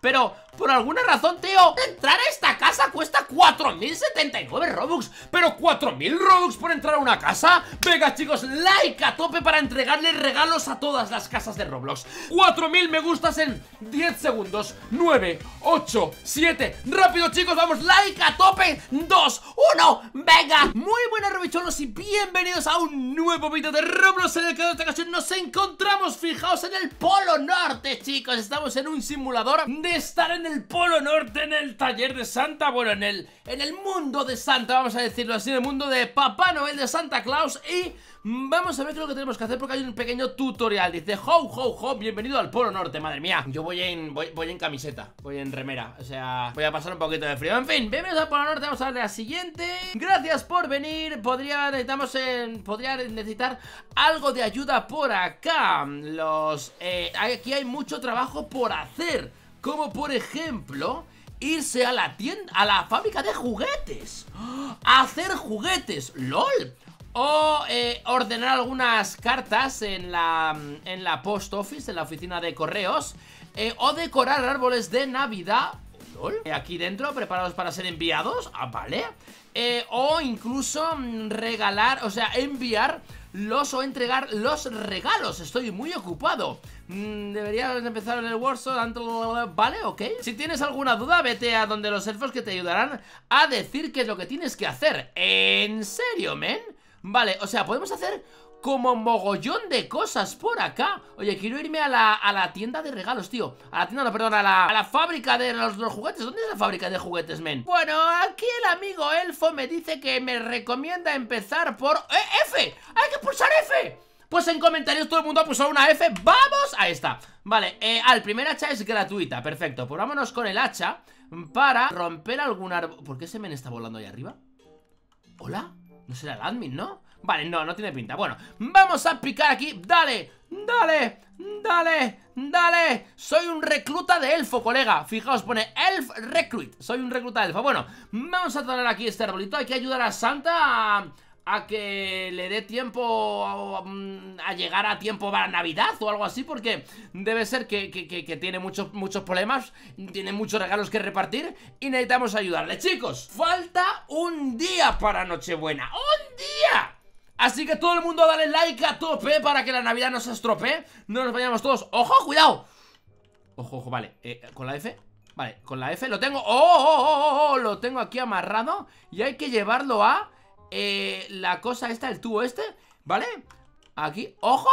Pero, por alguna razón, tío Entrar a esta casa cuesta 4.079 Robux. ¿Pero 4.000 Robux por entrar a una casa? Venga, chicos, like a tope para entregarle regalos a todas las casas de Roblox. 4.000 me gustas en 10 segundos. 9, 8, 7 Rápido, chicos, vamos, like a tope. 2, 1, venga. Muy buenas, Robicholos, y bienvenidos a un nuevo vídeo de Roblox En el que en esta ocasión nos encontramos, fijaos, en el Polo Norte, chicos. Estamos en un simulador de estar en el Polo Norte, en el taller de Santa, bueno, en el, en el mundo de Santa, vamos a decirlo así, en el mundo de Papá Noel de Santa Claus y vamos a ver qué es lo que tenemos que hacer porque hay un pequeño tutorial, dice, ho, ho, ho, bienvenido al Polo Norte, madre mía, yo voy en, voy, voy en camiseta, voy en remera, o sea, voy a pasar un poquito de frío, en fin, bienvenidos al Polo Norte, vamos a darle a la siguiente, gracias por venir, podría, necesitamos, podría necesitar algo de ayuda por acá, los, eh, aquí hay mucho trabajo por hacer, como por ejemplo irse a la tienda, a la fábrica de juguetes, a hacer juguetes, lol. O eh, ordenar algunas cartas en la, en la post office, en la oficina de correos. Eh, o decorar árboles de Navidad. LOL. Eh, aquí dentro, preparados para ser enviados. Ah, vale. o incluso mm, regalar, o sea, enviar los o entregar los regalos. Estoy muy ocupado. Mm, deberías empezar en el Warzone Vale, ok Si tienes alguna duda, vete a donde los elfos que te ayudarán a decir qué es lo que tienes que hacer ¿En serio, men? Vale, o sea, podemos hacer como mogollón de cosas por acá Oye, quiero irme a la, a la tienda de regalos, tío A la tienda, no, perdón, a la, a la fábrica de los, los, juguetes ¿Dónde es la fábrica de juguetes, men? Bueno, aquí el amigo elfo me dice que me recomienda empezar por... ¡Eh, F! ¡Hay que pulsar F! Pues en comentarios todo el mundo ha pulsado una F ¡Vamos! Ahí está Vale, eh, al primer hacha es gratuita, perfecto Pues vámonos con el hacha Para romper algún árbol ¿Por qué ese men está volando ahí arriba? ¿Hola? No será el admin, ¿no? Vale, no, no tiene pinta Bueno, vamos a picar aquí ¡Dale! ¡Dale! ¡Dale! ¡Dale! Soy un recluta de elfo, colega Fijaos, pone Elf Recruit Soy un recluta de elfo Bueno, vamos a talar aquí este arbolito Hay que ayudar a Santa a a que le dé tiempo mm, a, llegar a tiempo para Navidad o algo así, porque debe ser que, tiene muchos, muchos problemas, tiene muchos regalos que repartir y necesitamos ayudarle. Chicos, falta un día para Nochebuena, ¡un día! Así que todo el mundo dale like a tope para que la Navidad no se estropee, no nos vayamos todos. ¡Ojo, cuidado! Ojo, ojo, vale, eh, con la F... Vale, con la F lo tengo... ¡Oh, oh, oh, oh! Lo tengo aquí amarrado y hay que llevarlo a eh, la cosa esta, el tubo este, ¿vale? Aquí, ¡ojo!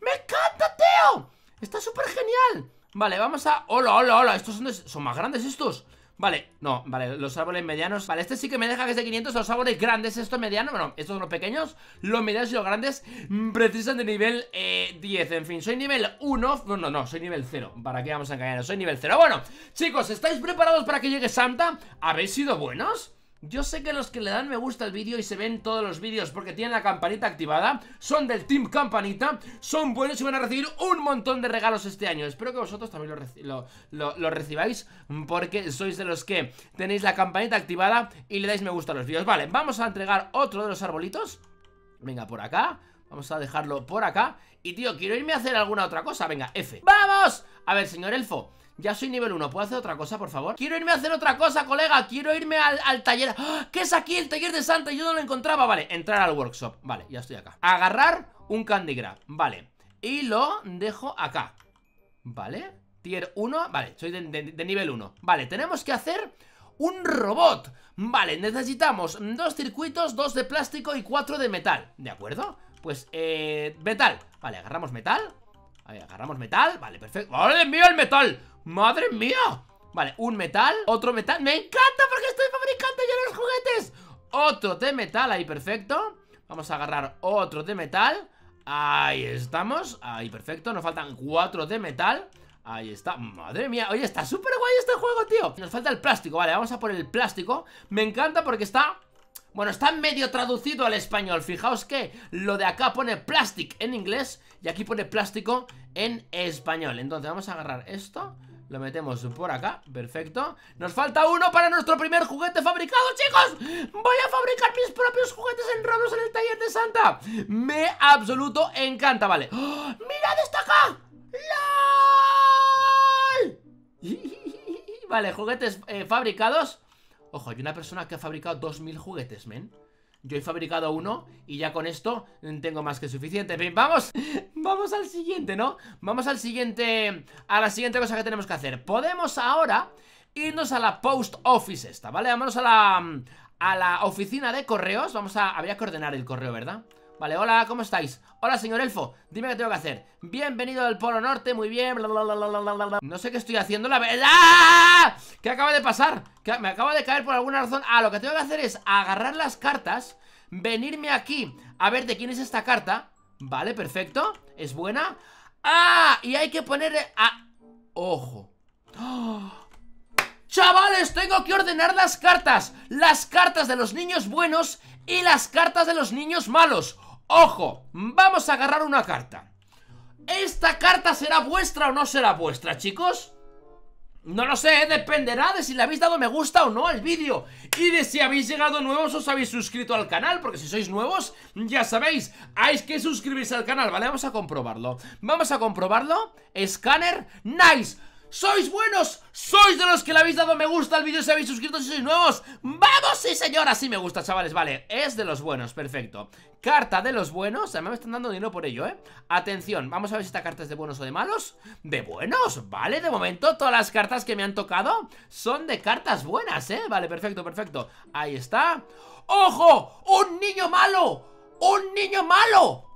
¡Me encanta, tío! Está súper genial Vale, vamos a... ¡Hola, hola, hola! Estos son, son más grandes estos Vale, no, vale, los árboles medianos Vale, este sí que me deja que es de 500 Los árboles grandes, estos medianos, bueno, estos son los pequeños Los medianos y los grandes Precisan de nivel 10, eh, en fin Soy nivel 1, no, no, no, soy nivel 0 ¿Para qué vamos a engañarnos? Soy nivel 0 Bueno, chicos, ¿estáis preparados para que llegue Santa? ¿Habéis sido buenos? Yo sé que los que le dan me gusta el vídeo y se ven todos los vídeos porque tienen la campanita activada Son del Team Campanita Son buenos y van a recibir un montón de regalos este año. Espero que vosotros también lo, lo, recibáis Porque sois de los que tenéis la campanita activada y le dais me gusta a los vídeos. Vale, vamos a entregar otro de los arbolitos. Venga, por acá. Vamos a dejarlo por acá. Y tío, quiero irme a hacer alguna otra cosa. Venga, F. ¡Vamos! A ver, señor Elfo ya soy nivel 1, ¿puedo hacer otra cosa, por favor? Quiero irme a hacer otra cosa, colega Quiero irme al, taller. ¡Ah! ¿Qué es aquí? El taller de Santa, yo no lo encontraba. Vale, entrar al workshop, vale, ya estoy acá. Agarrar un Candy Grab, vale Y lo dejo acá. Vale, tier 1 Vale, soy de, nivel 1 Vale, tenemos que hacer un robot. Vale, necesitamos dos circuitos Dos de plástico y cuatro de metal. ¿De acuerdo? Pues, eh, metal. Vale, agarramos metal Vale, agarramos metal. Vale, perfecto. ¡Vale, mío el metal! ¡Madre mía! Vale, un metal, otro metal. ¡Me encanta porque estoy fabricando ya los juguetes! Otro de metal, ahí perfecto. Vamos a agarrar otro de metal. Ahí estamos, ahí perfecto. Nos faltan cuatro de metal. Ahí está, madre mía, oye, está súper guay este juego, tío. Nos falta el plástico, vale, vamos a por el plástico. Me encanta porque está... Bueno, está medio traducido al español. Fijaos que lo de acá pone plastic en inglés Y aquí pone plástico en español. Entonces vamos a agarrar esto lo metemos por acá, perfecto. Nos falta uno para nuestro primer juguete fabricado, chicos. Voy a fabricar mis propios juguetes en Roblox en el taller de Santa. Me absoluto encanta, vale. ¡Oh! ¡Mirad, está acá! ¡Lol! Vale, juguetes eh, fabricados Ojo, hay una persona que ha fabricado 2.000 juguetes, men yo he fabricado uno y ya con esto tengo más que suficiente Bien, vamos, vamos al siguiente, ¿no? Vamos al siguiente, a la siguiente cosa que tenemos que hacer Podemos ahora irnos a la post office esta, ¿vale? Vámonos a la, a la oficina de correos Vamos a, habría que ordenar el correo, ¿verdad? Vale, hola, ¿cómo estáis? Hola, señor Elfo, dime qué tengo que hacer Bienvenido al Polo Norte, muy bien No sé qué estoy haciendo, la verdad. ¿Qué acaba de pasar? Me acaba de caer por alguna razón Ah, lo que tengo que hacer es agarrar las cartas Venirme aquí a ver de quién es esta carta Vale, perfecto ¿Es buena? ¡Ah! Y hay que poner... Ah, ¡Ojo! ¡Oh! Chavales, tengo que ordenar las cartas Las cartas de los niños buenos Y las cartas de los niños malos Ojo, vamos a agarrar una carta. ¿Esta carta será vuestra o no será vuestra, chicos? No lo sé, dependerá de si le habéis dado me gusta o no al vídeo. Y de si habéis llegado nuevos os habéis suscrito al canal Porque si sois nuevos, ya sabéis, hay que suscribirse al canal Vale, vamos a comprobarlo. Vamos a comprobarlo. Escáner, nice ¿Sois buenos? ¿Sois de los que le habéis dado me gusta al vídeo si habéis suscrito si sois nuevos? ¡Vamos, sí señora! Sí me gusta, chavales, vale Es de los buenos, perfecto Carta de los buenos, además me están dando dinero por ello, ¿eh? Atención, vamos a ver si esta carta es de buenos o de malos De buenos, vale, de momento todas las cartas que me han tocado Son de cartas buenas, ¿eh? Vale, perfecto, perfecto Ahí está ¡Ojo! ¡Un niño malo! ¡Un niño malo!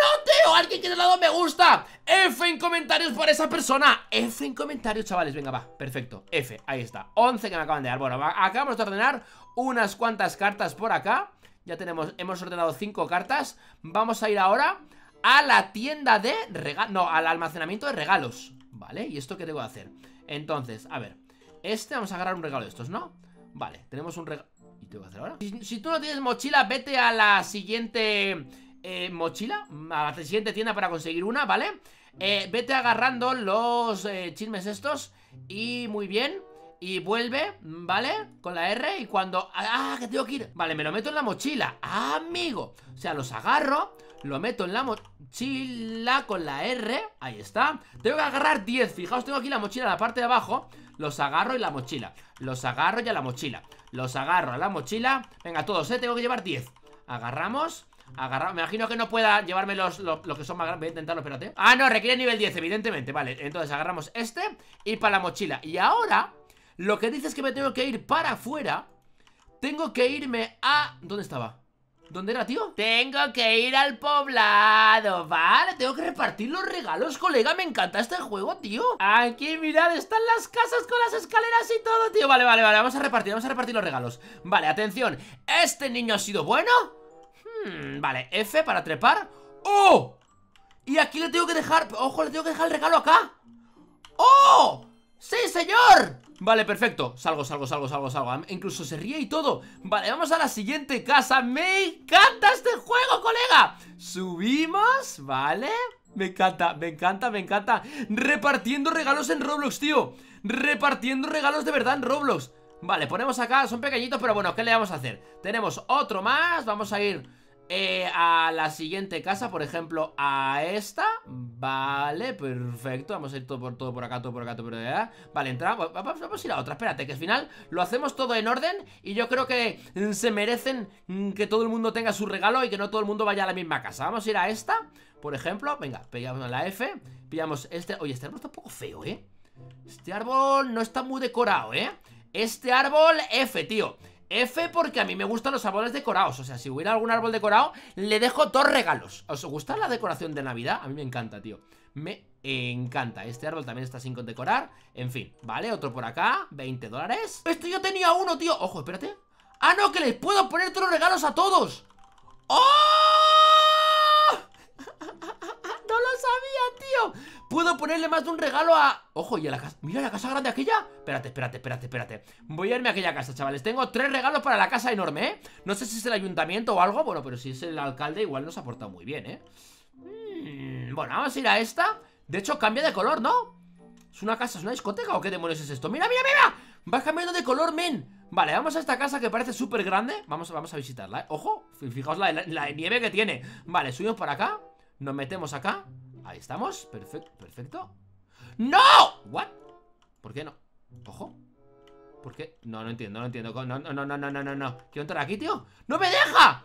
¡No, Teo! ¡Alguien que le ha dado me gusta! F en comentarios por esa persona. F en comentarios, chavales, venga, va, perfecto. F, ahí está, 11 que me acaban de dar. Bueno, acabamos de ordenar unas cuantas cartas por acá. Ya tenemos, hemos ordenado 5 cartas. Vamos a ir ahora a la tienda de regalos No, al almacenamiento de regalos. Vale, ¿y esto qué tengo que hacer? Entonces, a ver. Este, vamos a agarrar un regalo de estos, ¿no? Vale, tenemos un regalo ¿Y tengo que hacer ahora? si tú no tienes mochila, vete a la siguiente eh, mochila A la siguiente tienda para conseguir una, ¿vale? Eh, vete agarrando los eh, chismes estos Y muy bien y vuelve, ¿vale? Con la R y cuando... ¡Ah! Que tengo que ir Vale, me lo meto en la mochila ¡Amigo! O sea, los agarro Lo meto en la mochila con la R Ahí está Tengo que agarrar 10 Fijaos, tengo aquí la mochila en la parte de abajo Los agarro y la mochila Los agarro y a la mochila Los agarro a la mochila Venga, todos, ¿eh? Tengo que llevar 10 Agarramos Agarrar, me imagino que no pueda llevarme los, los, que son más grandes. Voy a intentarlo, espérate. Ah, no, requiere nivel 10, evidentemente. Vale, entonces agarramos este y para la mochila. Y ahora, lo que dice es que me tengo que ir para afuera. Tengo que irme a... ¿Dónde estaba? ¿Dónde era, tío? Tengo que ir al poblado, ¿vale? Tengo que repartir los regalos, colega. Me encanta este juego, tío. Aquí, mirad, están las casas con las escaleras y todo, tío. Vale, vale, vale, vamos a repartir, vamos a repartir los regalos. Vale, atención. ¿Este niño ha sido bueno? Hmm, vale, F para trepar ¡Oh! Y aquí le tengo que dejar... ¡Ojo! Le tengo que dejar el regalo acá ¡Oh! ¡Sí, señor! Vale, perfecto Salgo, salgo, salgo, salgo, salgo Incluso se ríe y todo Vale, vamos a la siguiente casa ¡Me encanta este juego, colega! Subimos, ¿vale? Me encanta, me encanta, me encanta Repartiendo regalos en Roblox, tío Repartiendo regalos de verdad en Roblox Vale, ponemos acá, son pequeñitos Pero bueno, ¿qué le vamos a hacer? Tenemos otro más, vamos a ir eh, a la siguiente casa, por ejemplo, a esta. Vale, perfecto. Vamos a ir todo por, todo por acá, todo por acá, todo por allá. Vale, entramos, vamos a ir a otra. Espérate, que al final lo hacemos todo en orden Y yo creo que se merecen que todo el mundo tenga su regalo Y que no todo el mundo vaya a la misma casa. Vamos a ir a esta, por ejemplo. Venga, pillamos la F Pillamos este, oye, este árbol está un poco feo, ¿eh? Este árbol no está muy decorado, ¿eh? Este árbol, F, tío F porque a mí me gustan los árboles decorados. O sea, si hubiera algún árbol decorado Le dejo dos regalos. ¿Os gusta la decoración de Navidad? A mí me encanta, tío. Me encanta. Este árbol también está sin decorar En fin, vale, otro por acá 20 dólares. Esto yo tenía uno, tío. Ojo, espérate. Ah, no, que les puedo poner todos los regalos a todos. ¡Oh! no lo sabía, tío Puedo ponerle más de un regalo a... Ojo, y a la casa... Mira la casa grande aquella Espérate, espérate, espérate, espérate Voy a irme a aquella casa, chavales Tengo tres regalos para la casa enorme, ¿eh? No sé si es el ayuntamiento o algo Bueno, pero si es el alcalde igual nos ha portado muy bien, ¿eh? Mm, bueno, vamos a ir a esta De hecho, cambia de color, ¿no? ¿Es una casa, es una discoteca o qué demonios es esto? ¡Mira, mira, mira! Va cambiando de color, men Vale, vamos a esta casa que parece súper grande vamos, vamos a visitarla, ¿eh? Ojo, fijaos la, la nieve que tiene Vale, subimos por acá Nos metemos acá Ahí estamos, perfecto, perfecto ¡No! ¿What? ¿Por qué no? Ojo ¿Por qué? No, no entiendo, no entiendo No, no, no, no, no, no, no ¿Quiero entrar aquí, tío? ¡No me deja!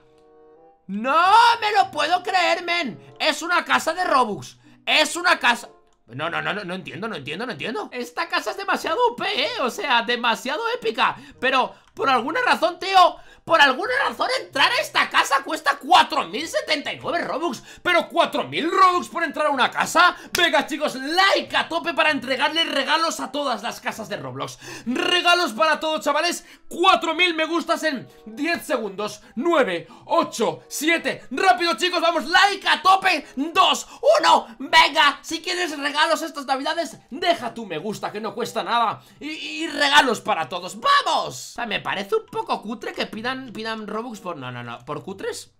¡No me lo puedo creer, men! Es una casa de Robux Es una casa... No, no, no, no, no entiendo, no entiendo, no entiendo Esta casa es demasiado OP, ¿eh? O sea, demasiado épica Pero, por alguna razón, tío por alguna razón entrar a esta casa cuesta 4.079 Robux. ¿Pero 4.000 Robux por entrar a una casa? Venga chicos, like a tope para entregarle regalos a todas las casas de Roblox. Regalos para todos chavales. 4.000 me gustas en 10 segundos. 9, 8, 7 Rápido chicos, vamos, like a tope. 2, 1, venga Si quieres regalos estas navidades Deja tu me gusta que no cuesta nada. Y, regalos para todos, ¡vamos! O sea, me parece un poco cutre que pidan pidan, Robux por... No, no, no, ¿por cutres?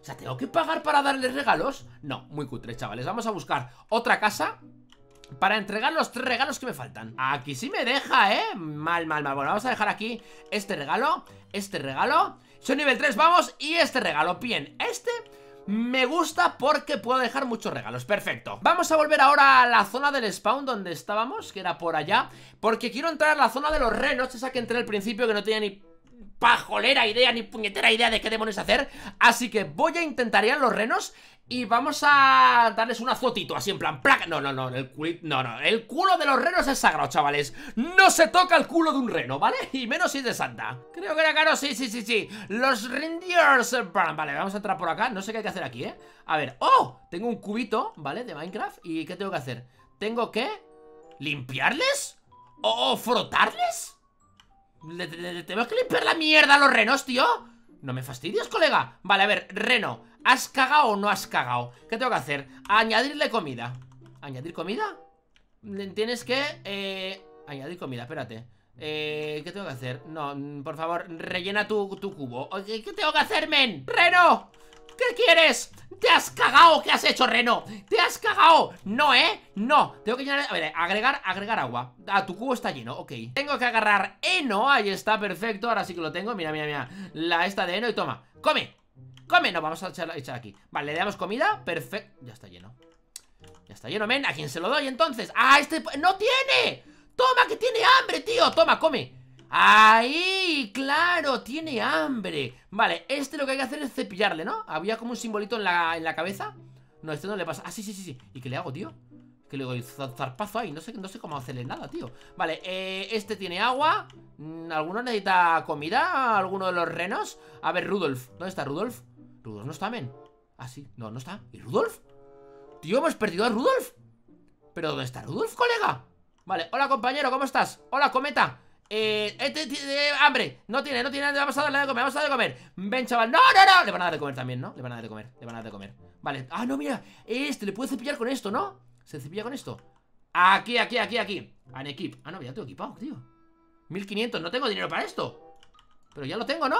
O sea, ¿tengo que pagar para darles regalos? No, muy cutres, chavales. Vamos a buscar otra casa para entregar los tres regalos que me faltan. Aquí sí me deja, ¿eh? Mal, mal, mal. Bueno, vamos a dejar aquí este regalo Este regalo. Soy nivel 3, vamos. Y este regalo, bien. Este me gusta porque puedo dejar muchos regalos, perfecto. Vamos a volver ahora a la zona del spawn donde estábamos, que era por allá Porque quiero entrar a la zona de los renos Esa que entré al principio que no tenía ni pajolera idea ni puñetera idea de qué demonios hacer Así que voy a intentar ir a los renos y vamos a darles una fotito así en plan placa. No, no, no, el culo, no, no, el culo de los renos es sagrado, chavales. No se toca el culo de un reno, ¿vale? Y menos si es de Santa. Creo que era caro, sí, sí, sí, sí. Los reindeers. Vale, vamos a entrar por acá. No sé qué hay que hacer aquí, ¿eh? A ver, ¡oh! Tengo un cubito, ¿vale? De Minecraft. ¿Y qué tengo que hacer? Tengo que limpiarles o frotarles. ¿Le, tenemos que limpiar la mierda a los renos, tío? No me fastidies, colega Vale, a ver, reno ¿Has cagado o no has cagado? ¿Qué tengo que hacer? Añadirle comida ¿Añadir comida? Tienes que... Eh, añadir comida, espérate eh, ¿Qué tengo que hacer? No, por favor, rellena tu, tu cubo ¿Qué tengo que hacer, men? ¡Reno! ¿Qué quieres? ¡Te has cagado! ¿Qué has hecho, Reno? ¡Te has cagado! No, ¿eh? No Tengo que llenar... A ver, agregar, agregar agua Ah, tu cubo está lleno, ok Tengo que agarrar heno Ahí está, perfecto Ahora sí que lo tengo Mira, mira, mira La esta de heno Y toma ¡Come! ¡Come! No, vamos a echar, echar aquí Vale, le damos comida Perfecto Ya está lleno Ya está lleno, men ¿A quién se lo doy entonces? ¡Ah, este... ¡No tiene! ¡Toma, que tiene hambre, tío! ¡Toma, come! ¡Ahí! ¡Claro! Tiene hambre Vale, este lo que hay que hacer es cepillarle, ¿no? Había como un simbolito en la, en la cabeza No, este no le pasa Ah, sí, sí, sí, sí ¿Y qué le hago, tío? Que le doy zarpazo ahí no sé, no sé cómo hacerle nada, tío Vale, eh, este tiene agua mm, ¿Alguno necesita comida? ¿Alguno de los renos? A ver, Rudolf ¿Dónde está Rudolf? Rudolf no está, men Ah, sí, no, no está ¿Y Rudolf? Tío, hemos perdido a Rudolf ¿Pero dónde está Rudolf, colega? Vale, hola compañero, ¿cómo estás? Hola, cometa eh, este tiene hambre, no tiene, no tiene, vamos a darle de comer, vamos a darle de comer. Ven chaval, no, no, no, le van a dar de comer también, ¿no? Le van a dar de comer, le van a dar de comer. Vale, ah, no, mira, este le puede cepillar con esto, ¿no? Se cepilla con esto. Aquí, aquí, aquí, aquí. An equip, ah, no, ya tengo equipado, tío. 1500, no tengo dinero para esto. Pero ya lo tengo, ¿no?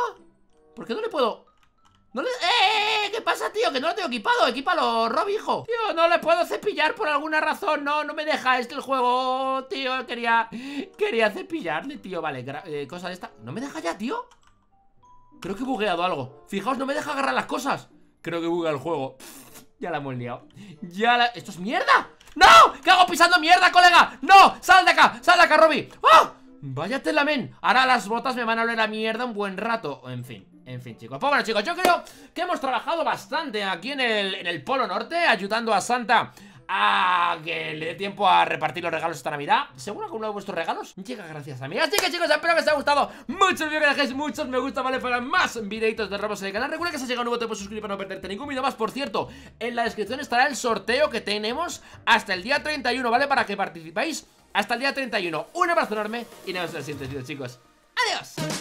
¿Por qué no le puedo no le... ¡Eh, eh, ¡Eh! ¿Qué pasa, tío? Que no lo tengo equipado. Equípalo, Rob, hijo. Tío, no le puedo cepillar por alguna razón. No, no me deja este el juego, tío. Quería... Quería cepillarle, tío. Vale, eh, cosa de esta. ¿No me deja ya, tío? Creo que he bugueado algo. Fijaos, no me deja agarrar las cosas. Creo que buguea el juego. ya la hemos liado. Ya la... ¿Esto es mierda? ¡No! ¿Qué hago pisando mierda, colega? ¡No! ¡Sal de acá! ¡Sal de acá, Robbie! ¡Oh! Váyate la men. Ahora las botas me van a oler a mierda un buen rato. En fin. En fin, chicos, pues bueno, chicos, yo creo que hemos trabajado bastante aquí en el, en el Polo Norte Ayudando a Santa a que le dé tiempo a repartir los regalos esta Navidad. Seguro que uno de vuestros regalos llega gracias a mí. Así que chicos, espero que os haya gustado. Mucho el vídeo, que dejéis muchos me gusta, ¿vale? Para más videitos de Roblox en el canal. Recuerda que si has llegado nuevo te puedes suscribir para no perderte ningún vídeo más. Por cierto, en la descripción estará el sorteo que tenemos hasta el día 31, ¿vale? Para que participéis hasta el día 31 Un abrazo enorme y nos vemos en el siguiente vídeo, chicos. Adiós